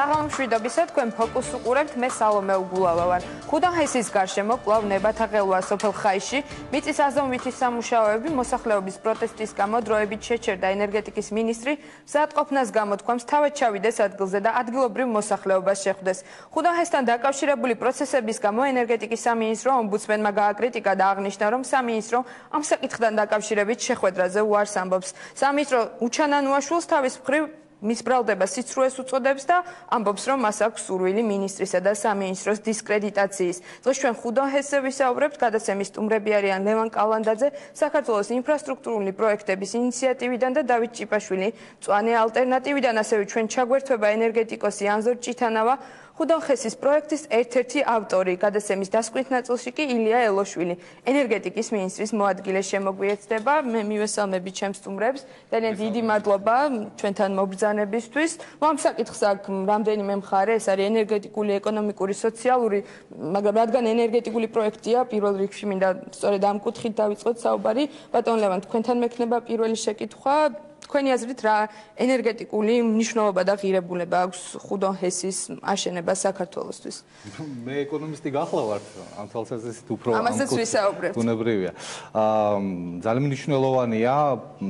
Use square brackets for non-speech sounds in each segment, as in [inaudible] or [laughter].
საღამოშვიდობისა თქვენ ფოკუს უყურებთ მე სალომე უგულავა ვარ ხუდანჰესის გარშემო კვლავ ნებათაღელვა სოფელ ხაიში. მიწის აზომვითი სამუშაოები მოსახლეობის პროტესტის გამო დროებით შეჩერდა ენერგეტიკის მინისტრი. მზადყოფნას გამოთქვამს თავად ჩავიდეს ადგილზე და ადგილობრივ მოსახლეობას შეხვდეს. ხუდანჰესთან დაკავშირებული პროცესების გამო ენერგეტიკის სამინისტრო ომბუდსმენმა გააკრიტიკა და აღნიშნა რომ სამინისტრო ამ საკითხთან დაკავშირებით შეხვედრაზე უარს ამბობს. სამინისტრო უჩანანუაშვილს თავის მხრივ მის ბრალდება სიცრუეს უწოდებს და ამბობს, რომ მას აქვს სურვილი ministrისა და სამინისტროს დისკრედიტაციის. დღეს ჩვენ ხუდონ ჰესზე ვისაუბრებთ, გადაცემის სტუმრები არიან ლევან კალანდაძე, საქართველოს ინფრასტრუქტურული პროექტების ინიციატივიდან და დავით ჭიპაშვილი, წვანე ალტერნატივიდან, ასევე ჩვენ ჩაგვერთვება ენერგეტიკოსი ანზორ ჭითანავა, ხუდონხესის პროექტის ერთ-ერთი ავტორი, გადაცემის დასკვნით ნაწილში კი ილია ელოშვილი, ენერგეტიკის მინისტრის მოადგილე შემოგვიეცდება. მე მივესალმები ჩემს სტუმრებს. ძალიან დიდი მადლობა ჩვენთან მობრძანებისთვის. ამ საკითხს აქ რამდენიმე მხარე, ეს არის ენერგეტიკული, ეკონომიკური, სოციალური, მაგრამ რადგან ენერგეტიკული პროექტია, პირველ რიგში მინდა სწორედ ამ კუთხით დავიწყოთ საუბარი. ბატონ ლევან, თქვენთან მექნება პირველი შეკითხვა. თქვენი აზრით რა ენერგეტიკული მნიშვნელობა და ღირებულება აქვს ხუდონ ჰესის აშენება საქართველოსთვის? [laughs] მე ეკონომისტი გახლა ვარ, ამ თვალსაზრისით უფრო ამასაც ვისაუბრებთ. უნებრივია. აა ძალიან მნიშვნელოვანია,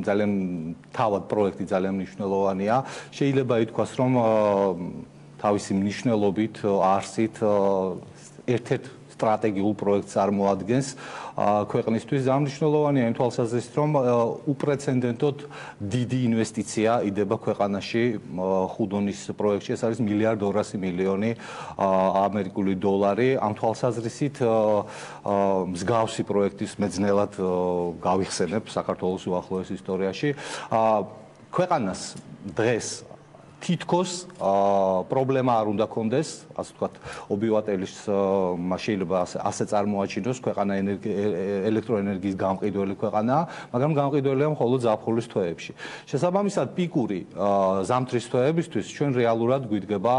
ძალიან თავად პროექტი ძალიან მნიშვნელოვანია. შეიძლება ითქვას, რომ თავისი მნიშვნელობით, არსით ერთ-ერთ სტრატეგიულ პროექტს წარმოადგენს ქვეყნისთვის გამნიშნულოვანია იმ თვალსაზრისით რომ უპრეცედენტოდ დიდი ინვესტიცია იდება ქვეყანაში ხუდონის პროექტში. ეს არის მილიარდ 200 მილიონი ამერიკული დოლარი. ამ თვალსაზრისით მსგავსი პროექტის მეძნელად გავიხსენებ საქართველოს უახლოეს ისტორიაში. ქვეყანას დღეს თითქოს პრობლემა არ უნდა კონდეს, ასე ვთქვათ, ობიუატელის შეიძლება ასე წარმოაჩინოს ქვეყანა ელექტროენერგიის გამყიდველი ქვეყანაა, მაგრამ გამყიდველია მხოლოდ ზაფხულის თვეებში. შესაბამისად, პიკური ზამთრის თვეებისთვის ჩვენ რეალურად გვიდგება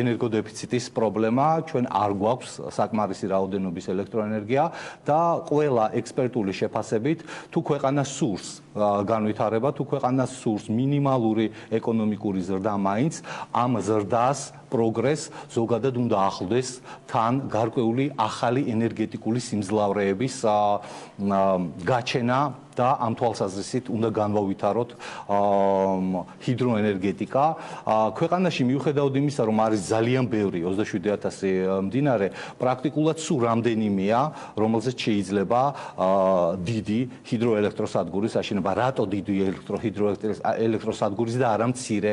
ენერგოდეფიციტის პრობლემა, ჩვენ არ გვაქვს საკმარისი რაოდენობის ელექტროენერგია და ყველა ექსპერტული შეფასებით, თუ ქვეყანა სურს განვითარება, თუ ქვეყანა სურს მინიმალური ეკონომიკური ზრდა მაინც ამ ზრდას პროგრეს ზოგადად უნდა ახლდეს თან გარკვეული ახალი ენერგეტიკული სიმძლავრეების გაჩენა და ამ თვალსაზრისით უნდა განვავითაროთ ჰიდროენერგეტიკა. ქვეყანაში მიუხედავად იმისა, რომ არის ძალიან ბევრი 27000 მდინარე, პრაქტიკულად სულ რამდენიმეა, რომელზეც შეიძლება დიდი ჰიდროელექტროსადგურის აშენება. რატო დიდი ელექტროელექტროსადგურის და არა მცირე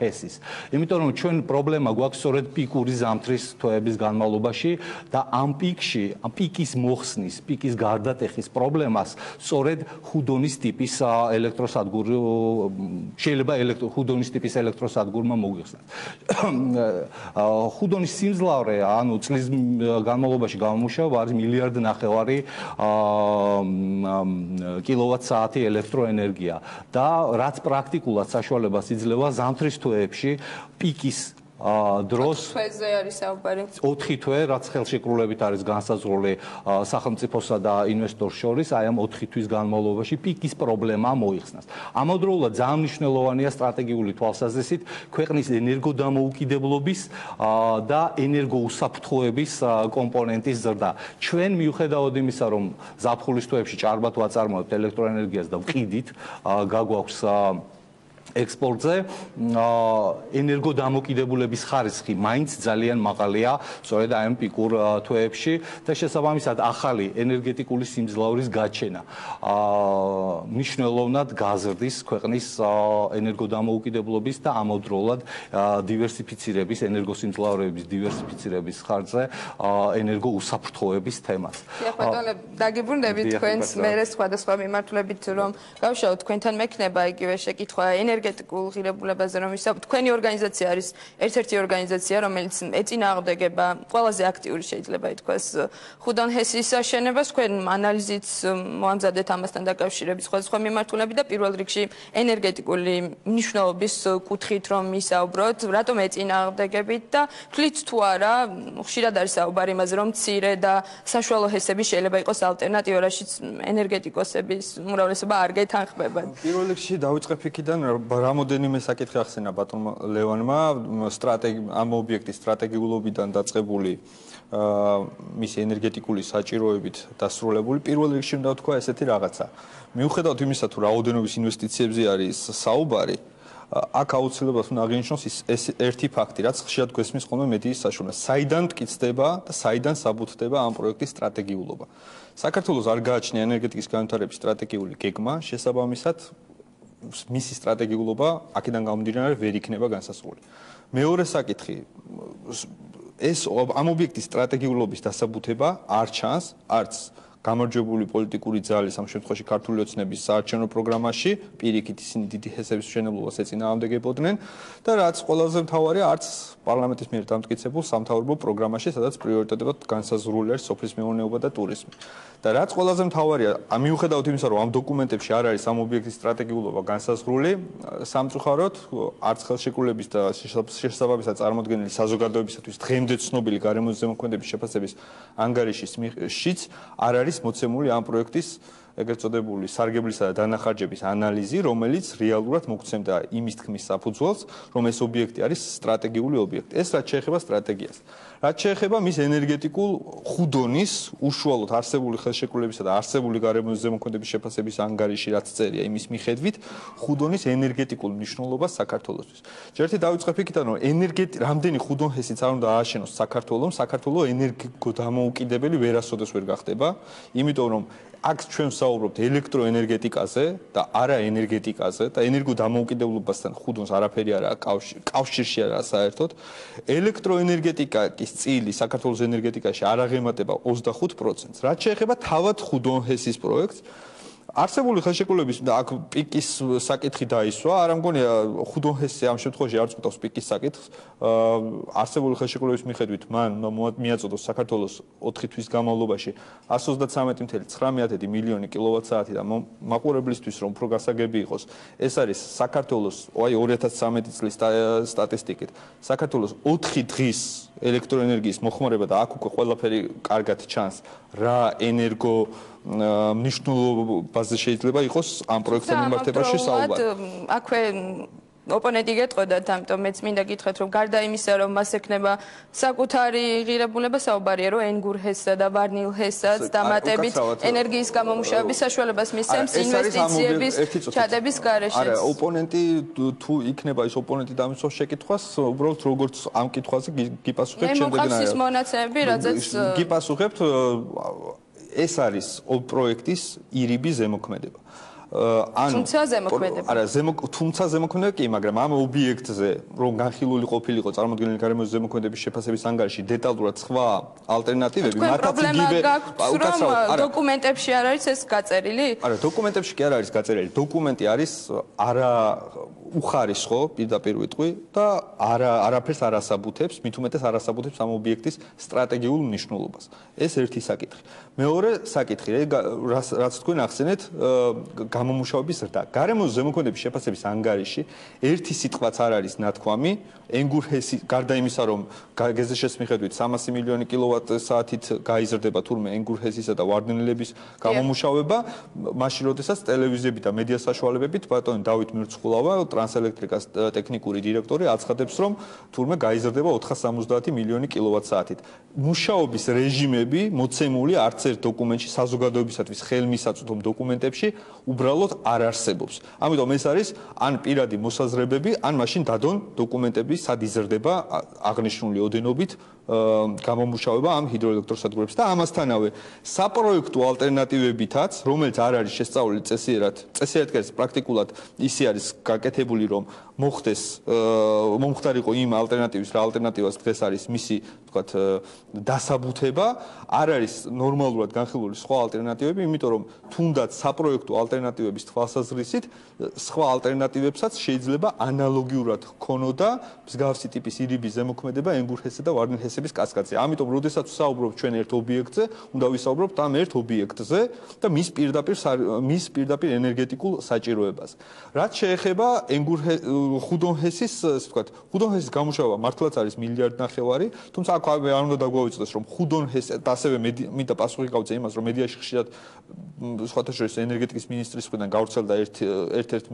ჰესის? იმიტომ რომ ჩვენ პრობლემა გვაქვს სწორედ პიკური ზამთრის თვეების განმავლობაში და ამ პიკში, ამ პიკის მოხსნის, პიკის გარდატეხის პრობლემას სწორედ ხუდონის ტიპის ელექტროსადგური შეიძლება ხუდონის ტიპის ელექტროსადგურმა მოგვიხსნას. ხუდონის [coughs] სიმძლავრე, ანუ წლის განმავლობაში გამომუშავება არის მილიარდ ნახევარი კილოვატ-საათი ელექტროენერგია და რაც პრაქტიკულად საშუალებას იძლევა ზამთრის თვეებში პიკის დროს 4 თვეზე არის საუბარი. 4 თვე რაც ხელშეკრულებით არის განსაზღვრული სახელმწიფოსა და ინვესტორს შორის აი ამ 4 თვის განმავლობაში პიკის პრობლემა მოიხსნას. ამავდროულად ძალიან მნიშვნელოვანია სტრატეგიული თვალსაზრისით ქვეყნის ენერგოდამოუკიდებლობის და ენერგოუსაფრთხოების კომპონენტის ზრდა. ჩვენ მიუხედავად იმისა რომ ზაფხულის თვეებში ჭარბად ვაწარმოებთ ელექტროენერგიას და ვყიდით გაგვაქვს ექსპორტზე ენერგოდამოკიდებულების ხარისხი მაინც ძალიან მაღალია სწორედ აი ამ პიკურ თვეებში და შესაბამისად ახალი ენერგეტიკული სიმძლავრის გაჩენა აა მნიშვნელოვნად გაზრდის ქვეყნის ენერგოდამოუკიდებლობის და ამავდროულად დივერსიფიცირების ენერგოსიმძლავრების დივერსიფიცირების ხარჯზე ენერგოუსაფრთხოების თემას. ახლა დაგიბრუნდებით თქვენს მერე სხვადასხვა მიმართულებით რომ გავშალოთ თქვენთან მექნება იგივე შეკითხვა ენერგ ენერგეტიკულ ღირებულებაზე რომ ვისაუბროთ, თქვენი ორგანიზაცია არის ერთ-ერთი ორგანიზაცია, რომელიც ეწინააღმდეგება ყველაზე აქტიური შეიძლება ითქვას ხუდონ ჰესის აშენებას, თქვენ ანალიზით მოამზადეთ ამასთან დაკავშირებით სხვა სხვადასხვა მიმართულები და პირველ რიგში ენერგეტიკული მნიშვნელობის კუთხით რომ მისაუბროთ, რატომ ეწინააღმდეგებით და თვლით თუ არა, ხშირად არის საუბარი იმაზე, რომ ცირე და საშუალო ჰესები შეიძლება იყოს ალტერნატივა, რაშიც ენერგეტიკოსების უმრავლესობა არ გეთანხმება. პირველ რიგში დავიწყებ იქიდან, რამოდენიმე საკითხი ახსენა ბატონმა ლევანმა, სტრატეგი ამ ობიექტის სტრატეგიულობიდან დაწყებული აა მის ენერგეტიკული საჭიროებით დასრულებული პირველ რიგში უნდა ვთქვა ესეთი რაღაცა. მიუხედავად იმისა, თუ რაოდენობის ინვესტიციებზე არის საუბარი, აქ აუცილებლად უნდა აღინიშნოს ეს ერთი ფაქტი, რაც ხშირად გვესმის ხოლმე მედიის საშუალებას. საიდან მტკიცდება და საიდან საბუთდება ამ პროექტის სტრატეგიულობა. საქართველოს არ გააჩნია ენერგეტიკის განვითარების სტრატეგიული გეგმა, შესაბამისად მისი სტრატეგიულობა აქედან გამომდინარე ვერ იქნება განსასრული. მეორე საკითხი ეს ამ ობიექტის სტრატეგიულობის დასაბუთება არ ჩანს არც გამარჯვებული პოლიტიკური ძალის ამ შემთხვევაში ქართული ოცნების საარჩევნო პროგრამაში პირიქით ისინი დიდი ჰესების მშენებლობას ეწინააღმდეგებოდნენ და რაც ყველაზე მთავარია არც პარლამენტის მიერ დამტკიცებულ სამთავრობო პროგრამაში სადაც პრიორიტეტებად განსაზღვრული არის სოფლის მეურნეობა და ტურიზმი. და რაც ყველაზე მთავარია ამ მიუხედავად იმისა რომ ამ დოკუმენტებში არ არის ამ ობიექტის სტრატეგიულობა განსაზღვრული სამწუხაროდ არც ხელშეკრულების და შესაბამისად წარმოქმნილი საზოგადოებისათვის დღემდე ცნობილი გარემოს ზემოქმედების შეფასების ანგარიშის შიც არ არის არის მოცემული ამ პროექტის ეგრეთ წოდებული სარგებლისა და დანახარჯების ანალიზი, რომელიც რეალურად მოგცემდა იმის თქმის საფუძველს, რომ ეს ობიექტი არის სტრატეგიული ობიექტი. ეს რაც შეეხება სტრატეგიას. რაც შეეხება მის ენერგეტიკულ ხუდონის უშუალოდ არსებული ხელშეკრულებისა და არსებული გარემოს ზემოქმედების შეფასების ანგარიში რაც წერია იმის მიხედვით, ხუდონის ენერგეტიკულ მნიშვნელობას საქართველოსთვის. ჯერთი დავიწყებ იქიდან, რომ ენერგეტი რამდენი ხუდონჰესიც არ უნდა ააშენოს საქართველოს, საქართველოს ენერგიკო დამოუკიდებელი ვერასოდეს ვერ გახდება, იმიტომ რომ აქ ჩვენ საუბრობთ ელექტროენერგეტიკაზე და არა ენერგეტიკაზე და ენერგო დამოუკიდებლობასთან ხუდონს არაფერი არა კავშირში არა საერთოდ. ელექტროენერგეტიკის წილი საქართველოს ენერგეტიკაში არ აღემატება 25%-ს რაც შეეხება თავად ხუდონჰესის პროექტს არსებული ხელშეკრულების აქ პიკის საკითხი დაისვა, არ მგონია ხუდონჰესე ამ შემთხვევაში არ წყვეტავს პიკის საკითხს. არსებული ხელშეკრულების მიხედვით მან მიაწოდო საქართველოს 4 თვის განმავლობაში 133.19 მილიონი კილოვატ-საათი და მაყურებლისთვის რომ უფრო გასაგები იყოს, ეს არის საქართველოს აი 2013 წლის სტატისტიკით, საქართველოს 4 დღის ელექტროენერგიის მოხმარება და აქ უკვე ყველაფერი კარგად ჩანს. რა ენერგო მნიშვნელობაზე შეიძლება იყოს ამ პროექტთან მიმართებაში საუბარი. აქვე ოპონენტი გეტყოდათ, ამიტომ მეც მინდა გითხრათ, რომ გარდა იმისა, რომ მას ექნება საკუთარი ღირებულება საუბარია, რომ ენგურჰესსა და ვარნილჰესსაც დამატებით ენერგიის გამომუშავების საშუალებას მისცემს ინვესტიციების ჩადების გარეშე. არა, ოპონენტი თუ იქნება ის ოპონენტი დამისვას შეკითხვას, უბრალოდ როგორც ამ კითხვაზე გიპასუხებ შემდეგნაირად. მე მოხდეს ის მონაცემები, რაზეც გიპასუხებთ ეს არის პროექტის ირიბი ზემოქმედება. ანუ თუმცა ზემოქმედება. არა, ზემო თუმცა ზემოქმედება კი, მაგრამ ამ ობიექტზე რომ განხილული ყოფილიყო წარმოქმნილი გარემოს ზემოქმედების შეფასების ანგარიში დეტალურად სხვა ალტერნატივები, მათაც იგივე უკაცრავად. არა, დოკუმენტებში არ არის ეს გაწერილი? არა, დოკუმენტებში კი არ არის გაწერილი. დოკუმენტი არის არა უხარისხო პირდაპირ ვიტყვი და არა არაფერს არ ასაბუთებს, მით უმეტეს არ ასაბუთებს ამ ობიექტის სტრატეგიულ მნიშვნელობას. ეს ერთი საკითხი. მეორე საკითხი, რაც თქვენ ახსენეთ, გამომუშავების ზრდა. გარემოს ზემოქმედების შეფასების ანგარიში ერთი სიტყვაც არ არის ნათქვამი, ენგურჰესი გარდა იმისა, რომ გეზეშეს მიხედვით 300 მილიონი კილოვატ-საათით გაიზრდება თურმე ენგურჰესისა და ვარდნილების გამომუშავება, მაშინ როდესაც ტელევიზიები და მედია საშუალებებით ბატონი დავით მირცხულავა ტრანსელექტრიკას ტექნიკური დირექტორი აცხადებს, რომ თურმე გაიზრდება 470 მილიონი კილოვატ-საათით. მუშაობის რეჟიმები მოცემული არც ერთ დოკუმენტში საზოგადოებისათვის ხელმისაწვდომ დოკუმენტებში უბრალოდ არ არსებობს. ამიტომ ეს არის ან პირადი მოსაზრებები, ან მაშინ დადონ დოკუმენტები სად იზრდება აღნიშნული ოდენობით გამომუშავება ამ ჰიდროელექტროსადგურებს და ამასთანავე საპროექტო ალტერნატივებითაც, რომელიც არ არის შესწავლილი წესიერად, წესიერად კი პრაქტიკულად ისე არის გაკეთებული, რომ მოხდეს მომხდარიყო იმ ალტერნატივის რა ალტერნატივას დღეს არის მისი თქვათ დასაბუთება არ არის ნორმალურად განხილული სხვა ალტერნატივები იმიტომ რომ თუნდაც საპროექტო ალტერნატივების თვალსაზრისით სხვა ალტერნატივებსაც შეიძლება ანალოგიურად ქონოდა მსგავსი ტიპის ირიბის ზემოქმედება ენგურჰესა და ვარნინჰეს ინტერესების კასკადზე. ამიტომ, როდესაც ვსაუბრობ ჩვენ ერთ ობიექტზე, უნდა ვისაუბროთ ამ ერთ ობიექტზე და მის პირდაპირ მის პირდაპირ ენერგეტიკულ საჭიროებას. რაც შეეხება ენგურჰე ხუდონჰესის, ასე ვთქვათ, ხუდონჰესის გამუშავება მართლაც არის მილიარდ ნახევარი, თუმცა აქ არ უნდა დაგვაუწყდეს, რომ ხუდონჰეს და ასევე მინდა პასუხი გავწე იმას, რომ მედიაში ხშირად სხვათა შორის ენერგეტიკის მინისტრის მხრიდან გავრცელდა ერთ ერთ-ერთ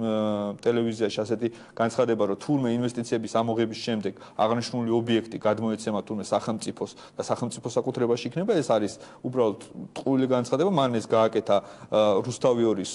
ტელევიზიაში ასეთი განცხადება, რომ თურმე ინვესტიციების ამოღების შემდეგ აღნიშნული ობიექტი გადმოეცემა თურმე სახელმწიფოს და სახელმწიფო საკუთრებაში იქნება, ეს არის უბრალოდ ტყუილი განცხადება, მან ეს გააკეთა რუსთავიორის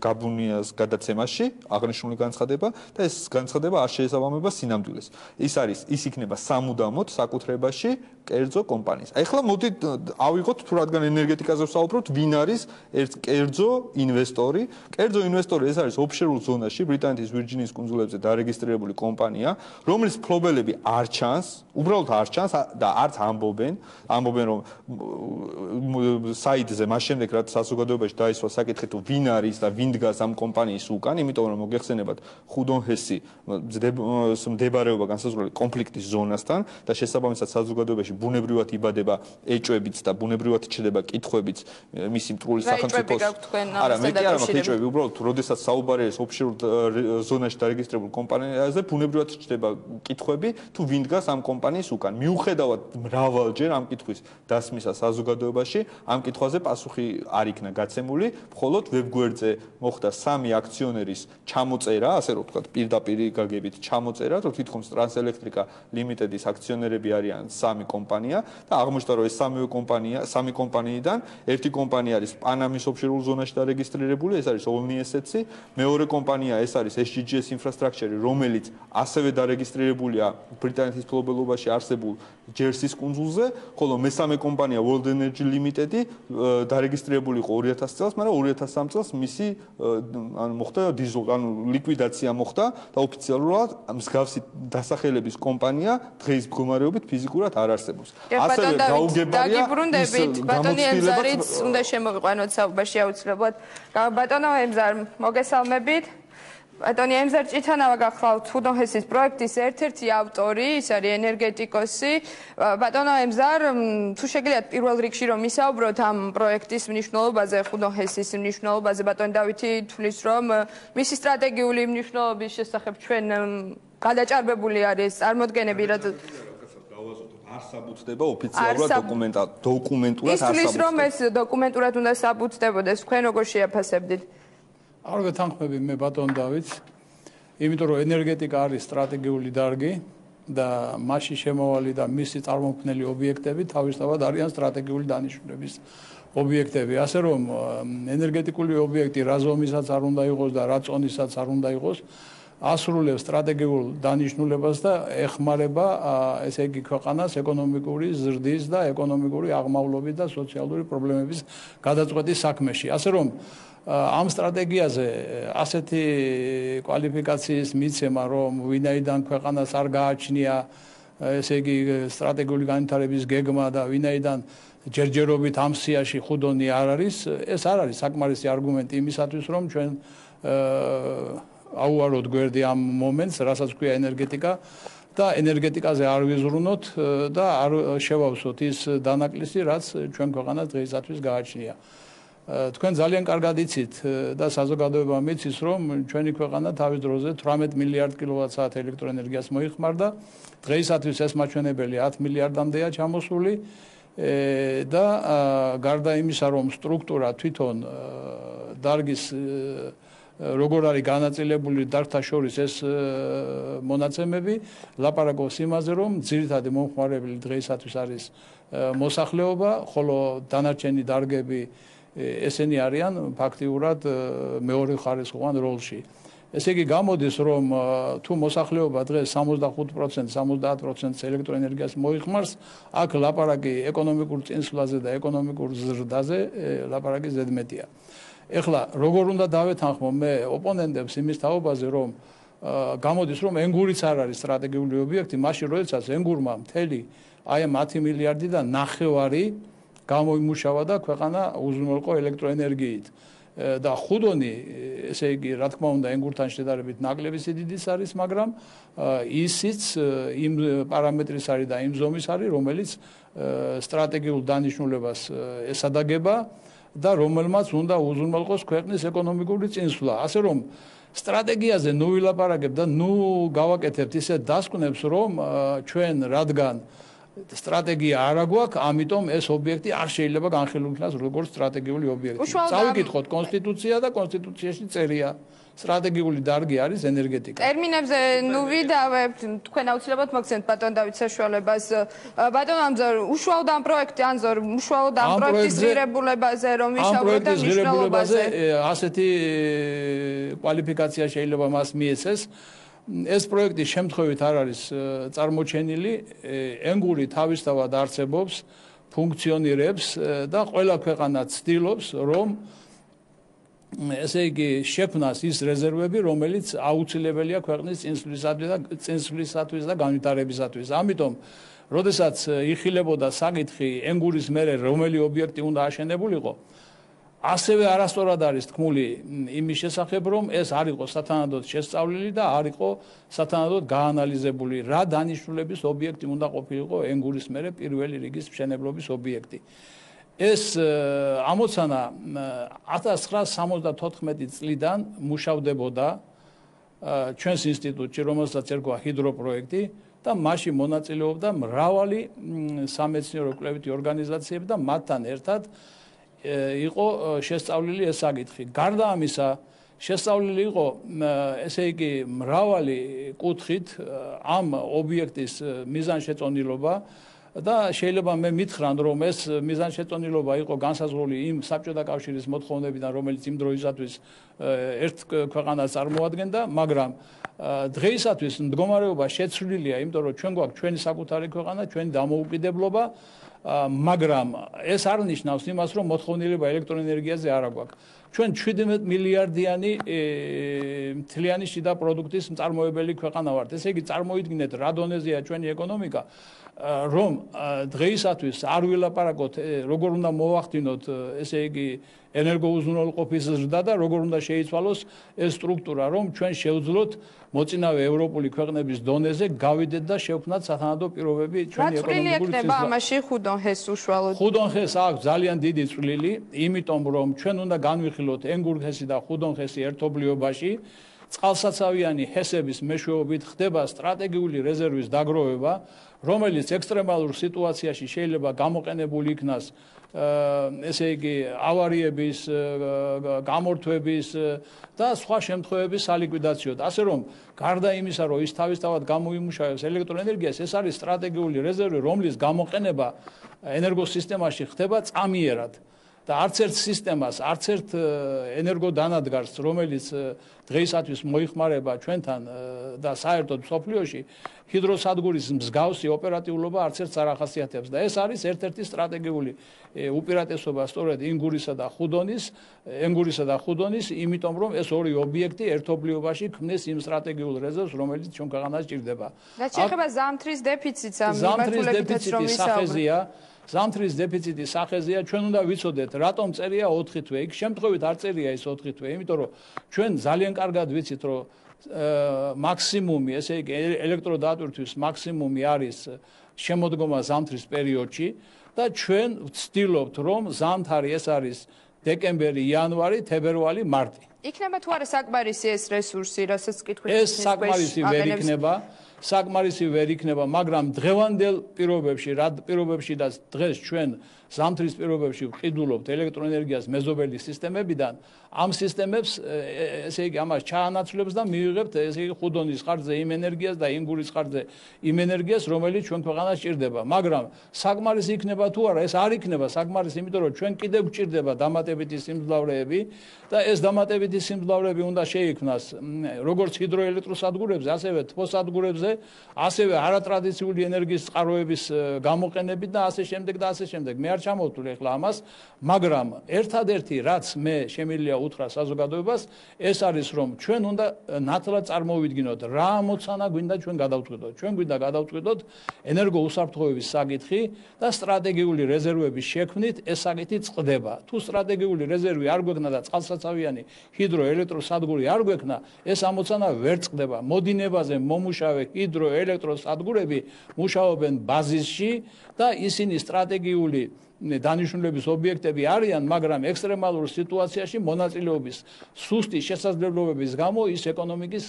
გაბუნიას გადაცემაში აღნიშნული განცხადება და ეს განცხადება არ შეესაბამება სინამდვილეს. ის არის ის იქნება სამუდამოდ საკუთრებაში კერძო კომპანიის. აი ახლა მოდი ავიღოთ თუ რადგან ენერგეტიკაზე ვსაუბრობთ, ვინ არის ერთ კერძო ინვესტორი? კერძო ინვესტორი ეს არის ოფშორულ ზონაში, ბრიტანეთის ვირჯინიის კუნძულებზე დარეგისტრირებული კომპანია, რომლის ფლობელები არ ჩანს, უბრალოდ არ ჩანს და არც ამბობენ, ამბობენ რომ საიტზე მას შემდეგ რაც საზოგადოებაში დაისვა საკითხი თუ ვინ არის და ვინ დგას ამ კომპანიის უკან, იმიტომ რომ მოგეხსენებათ ხუდონჰესი მდებარეობა განსაზღვრული კონფლიქტის ზონასთან და შესაბამისად საზოგადოებაში ბუნებრივად იბადება ეჭვებიც და ბუნებრივად ჩდება კითხვებიც მისი მტრული სახელმწიფოს არა მე კი არ მაქვს ეჭვები უბრალოდ როდესაც საუბარი არის ოფშორ ზონაში დარეგისტრირებულ კომპანიაზე ბუნებრივად ჩდება კითხვები თუ ვინ დგას ამ კომპანიის უკან მიუხედავად მრავალჯერ ამ კითხვის დასმისა საზოგადოებაში ამ კითხვაზე პასუხი არ იქნა გაცემული. მხოლოდ ვებგვერდზე მოხდა სამი აქციონერის ჩამოწერა ასე რომ ვთქვათ პირდაპირ გაგებით ჩამოწერა რომ თითქოს ტრანსელექტრიკა ლიმიტედის აქციონერები არიან სამი კომპანია და აღმოჩნდა რომ ეს სამივე კომპანია სამი კომპანიიდან ერთი კომპანია არის პანამის ოფშორულ ზონაში დარეგისტრირებული ეს არის ოლნიესეცი მეორე კომპანია ეს არის SGGS ინფრასტრუქტურა რომელიც ასევე დარეგისტრირებულია ბრიტანეთის ფლობელობაში არსებულ ჯერსის კუნძულზე ხოლო მესამე კომპანია World Energy Limited დარეგისტრირებული იყო 2000 წელს მაგრამ 2003 წელს მისი ანუ მოხდა დიზო ანუ ლიკვიდაცია მოხდა და ოფიციალურად მსგავსი დასახელების კომპანია დღეს მდგომარეობით ფიზიკურად არ არსებობს არსებობს. ასევე გაუგებარია დაგიბრუნდებით ბატონი ემზარიც [laughs] უნდა შემოვიყვანოთ საუბარში აუცილებლად. ბატონო ემზარ მოგესალმებით. ბატონი ემზარ ჭიტანავა გახლავთ ფუდოჰესის პროექტის ერთ-ერთი ავტორი, ის არის ენერგეტიკოსი. ბატონო ემზარ, თუ შეგიძლიათ პირველ რიგში რომ ისაუბროთ ამ პროექტის მნიშვნელობაზე, ფუდოჰესის მნიშვნელობაზე, ბატონი დავითი თulis რომ მისი სტრატეგიული მნიშვნელობის შესახებ ჩვენ გადაჭარბებული არის წარმოდგენები, რაც არ საბუთდება ოფიციალურად დოკუმენტა დოკუმენტურად არ საბუთდება. ის რომ ეს დოკუმენტურად უნდა საბუთდებოდეს, თქვენ როგორ შეაფასებდით? არ ვეთანხმები მე ბატონ დავით. იმიტომ რომ ენერგეტიკა არის სტრატეგიული დარგი და მასში შემოვალი და მისი წარმომქმნელი ობიექტები თავისთავად არიან სტრატეგიული დანიშნულების ობიექტები. ასე რომ ენერგეტიკული ობიექტი რა ზომისაც არ უნდა იყოს და რა წონისაც არ უნდა იყოს, ასრულებს სტრატეგიულ დანიშნულებას და ეხმარება ესე იგი ქვეყანას ეკონომიკური ზრდის და ეკონომიკური აღმავლობის და სოციალური პრობლემების გადაწყვეტის საქმეში. ასე რომ ამ სტრატეგიაზე ასეთი კვალიფიკაციის მიცემა, რომ ვინაიდან ქვეყანას არ გააჩნია ესე იგი სტრატეგიული განვითარების გეგმა და ვინაიდან ჯერჯერობით ამ სიაში ხუდონი არ არის, ეს არ არის საკმარისი არგუმენტი იმისათვის, რომ ჩვენ აუაროთ გვერდი ამ მომენტს, რასაც ქვია ენერგეტიკა და ენერგეტიკაზე არ ვიზრუნოთ და არ შევავსოთ ის დანაკლისი, რაც ჩვენ ქვეყანას დღეისათვის გააჩნია. თქვენ ძალიან კარგად იცით და საზოგადოება მიცის, რომ ჩვენი ქვეყანა თავის დროზე 18 მილიარდ კილოვატ-საათ ელექტროენერგიას მოიხმარდა. დღეისათვის ეს მაჩვენებელი 10 მილიარდამდეა ჩამოსული. და გარდა იმისა, რომ სტრუქტურა თვითონ დარგის როგორ არის განაწილებული დარგთა შორის ეს მონაცემები ლაპარაკობს იმაზე რომ ძირითადი მომხმარებელი დღეისათვის არის მოსახლეობა ხოლო დანარჩენი დარგები ესენი არიან ფაქტიურად მეორე ხარისხოვან როლში. ესე იგი გამოდის რომ თუ მოსახლეობა დღეს 65% 70% ელექტროენერგიას მოიხმარს აქ ლაპარაკი ეკონომიკურ წინსვლაზე და ეკონომიკურ ზრდაზე ლაპარაკი ზედმეტია. ეხლა როგორ უნდა დავეთანხმო მე ოპონენტებს იმის თაობაზე რომ გამოდის რომ ენგურიც არ არის სტრატეგიული ობიექტი მაშინ როდესაც ენგურმა მთელი აი 10 მილიარდი და ნახევარი გამოიმუშავა და ქვეყანა უზრუნველყო ელექტროენერგიით. და ხუდონი ესე იგი რა თქმა უნდა ენგურთან შედარებით ნაკლები სიდიდის არის მაგრამ ისიც იმ პარამეტრის არის და იმ ზომის არის რომელიც სტრატეგიულ დანიშნულებას ესადაგება და რომელმაც უნდა უზრუნველყოს ქვეყნის ეკონომიკური წინსვლა. ასე რომ სტრატეგიაზე ნუ ვილაპარაკებ და ნუ გავაკეთებთ ისე დასკვნებს რომ ჩვენ რადგან სტრატეგია არ აგვაქვს, ამიტომ ეს ობიექტი არ შეიძლება განხილულ იქნას როგორც სტრატეგიული ობიექტი. წავიკითხოთ კონსტიტუცია და კონსტიტუციაში წერია სტრატეგიული დარგი არის ენერგეტიკა. ტერმინებზე ნუ ვიდავებთ, თქვენ აუცილებლად მოგცემთ ბატონ დავით საშუალებას. ბატონ ამზორ, უშუალოდ ამ პროექტი ანზორ, უშუალოდ ამ პროექტის ღირებულებაზე რომ ვიშავროთ და მნიშვნელობაზე ასეთი კვალიფიკაცია შეიძლება მას მიეცეს. ეს პროექტი შემთხვევით არ არის წარმოჩენილი ენგური თავისთავად არსებობს ფუნქციონირებს და ყველა ქვეყანა ცდილობს რომ ესე იგი შექმნას ის რეზერვები რომელიც აუცილებელია ქვეყნის წინსვლისათვის და წინსვლისათვის და განვითარებისათვის. ამიტომ როდესაც იხილებოდა საკითხი ენგურის მერე რომელი ობიექტი უნდა აშენებულიყო ასევე არასწორად არის თქმული იმის შესახებ, რომ ეს არ იყო სათანადოდ შესწავლილი და არ იყო სათანადოდ გაანალიზებული, რა დანიშნულების ობიექტი უნდა ყოფილიყო ენგურის მერე პირველი რიგის მშენებლობის ობიექტი. ეს ამოცანა 1974 წლიდან მუშავდებოდა ჩვენს ინსტიტუტში, რომელსაც ერქვა ჰიდროპროექტი და მასში მონაწილეობდა მრავალი სამეცნიერო კვლევითი ორგანიზაციები და მათთან ერთად იყო შესწავლილი ეს საკითხი. გარდა ამისა, შესწავლილი იყო ესე იგი მრავალი კუთხით ამ ობიექტის მიზანშეწონილობა და შეიძლება მე მითხრან რომ ეს მიზანშეწონილობა იყო განსაზღვრული იმ საბჭოთა კავშირის მოთხოვნებიდან რომელიც იმ დროისათვის ერთ ქვეყანას წარმოადგენდა მაგრამ დღეისათვის მდგომარეობა შეცვლილია იმიტომ რომ ჩვენ გვაქვს ჩვენი საკუთარი ქვეყანა ჩვენი დამოუკიდებლობა მაგრამ ეს არ ნიშნავს იმას, რომ მოთხოვნილება ელექტროენერგიაზე არ აქვს. ჩვენ 17 მილიარდიანი მთლიანი შიდა პროდუქტის მწარმოებელი ქვეყანა ვართ. ესე იგი, წარმოიდგინეთ რა დონეზეა ჩვენი ეკონომიკა, რომ დღეისათვის არ ვილაპარაკოთ, როგორ უნდა მოვახდინოთ, ესე იგი, ენერგოუზრუნველყოფის ზრდა და როგორ უნდა შეიცვალოს ეს სტრუქტურა, რომ ჩვენ შევძლოთ მოწინავე ევროპული ქვეყნების დონეზე გავიდეთ და შევქმნათ სათანადო პირობები ჩვენი ეკონომიკური ცვლილი ექნება ამაში ხუდონჰეს უშუალოდ. ხუდონჰეს აქვს ძალიან დიდი წვლილი, იმიტომ რომ ჩვენ უნდა განვიხილოთ ენგურჰესი და ხუდონჰესი ერთობლიობაში. წყალსაცავიანი ჰესების მეშვეობით ხდება სტრატეგიული რეზერვის დაგროვება, რომელიც ექსტრემალურ სიტუაციაში შეიძლება გამოყენებული იქნას ესე იგი ავარიების გამორთვების და სხვა შემთხვევების სალიკვიდაციოდ. ასე რომ, გარდა იმისა, რომ ის თავისთავად გამოიმუშავებს ელექტროენერგიას, ეს არის სტრატეგიული რეზერვი, რომლის გამოყენება ენერგოსისტემაში ხდება წამიერად. და არც ერთ სისტემას, არც ერთ ენერგოდანადგარს, რომელიც დღეისათვის მოიხმარება ჩვენთან და საერთოდ სოფლიოში, ჰიდროსადგურის მსგავსი ოპერატიულობა არც ერთს არ ახასიათებს და ეს არის ერთ-ერთი სტრატეგიული უპირატესობა სწორედ ინგურისა და ხუდონის, ენგურისა და ხუდონის, იმიტომ რომ ეს ორი ობიექტი ერთობლიობაში ქმნის იმ სტრატეგიულ რეზერვს, რომელიც ჩვენ ქვეყანას ჭირდება. და შეიძლება ზამთრის დეფიციტს ამ მიმართულებითაც რომ ისაუბრა. ზამთრის დეფიციტის სახეზეა ჩვენ უნდა ვიცოდეთ რატომ წერია 4 თვე იქ შემთხვევით არ წერია ის 4 თვე იმიტომ რომ ჩვენ ძალიან კარგად ვიცით რომ მაქსიმუმი ესე იგი ელექტროდატვირთვის მაქსიმუმი არის შემოდგომა ზამთრის პერიოდში და ჩვენ ვცდილობთ რომ ზამთარი ეს არის დეკემბერი, იანვარი, თებერვალი, მარტი. იქნება თუ არა საკმარისი ეს რესურსი, რასაც კითხვის ეს საკმარისი ვერ იქნება. საკმარისი ვერ იქნება, მაგრამ დღევანდელ პირობებში, რა პირობებში და დღეს ჩვენ ზამთრის პირობებში ვყიდულობთ ელექტროენერგიას მეზობელი სისტემებიდან, ამ სისტემებს ესე იგი ამას ჩაანაცვლებს და მივიღებთ ესე იგი ხუდონის ხარჯზე იმ ენერგიას და ინგურის ხარჯზე იმ ენერგიას, რომელიც ჩვენ ქვეყანას ჭირდება. მაგრამ საკმარისი იქნება თუ არა, ეს არ იქნება საკმარისი, იმიტომ რომ ჩვენ კიდევ გვჭირდება დამატებითი სიმძლავრეები და ეს დამატებითი სიმძლავრეები უნდა შეიქმნას როგორც ჰიდროელექტროსადგურებზე, ასევე თბოსადგურებზე, ასევე არატრადიციული ენერგიის წყაროების გამოყენებით და ასე შემდეგ და ასე შემდეგ. მე არ ჩამოვთვლი ახლა ამას, მაგრამ ერთადერთი რაც მე შემიძლია უთხრა საზოგადოებას, ეს არის რომ ჩვენ უნდა ნათლად წარმოვიდგინოთ რა მოცანა გვინდა ჩვენ გადავწყვიტოთ. ჩვენ გვინდა გადავწყვიტოთ ენერგოუსაფრთხოების საკითხი და სტრატეგიული რეზერვების შექმნით ეს საკითხი წყდება. თუ სტრატეგიული რეზერვი არ გვექნა და წყალსაცავიანი ჰიდროელექტროსადგური არ გვექნა, ეს ამოცანა ვერ წყდება. მოდინებაზე მომუშავე ჰიდროელექტროსადგურები მუშაობენ ბაზისში და ისინი სტრატეგიული დანიშნულების ობიექტები არიან, მაგრამ ექსტრემალურ სიტუაციაში მონაწილეობის სუსტი შესაძლებლობების გამო ის ეკონომიკის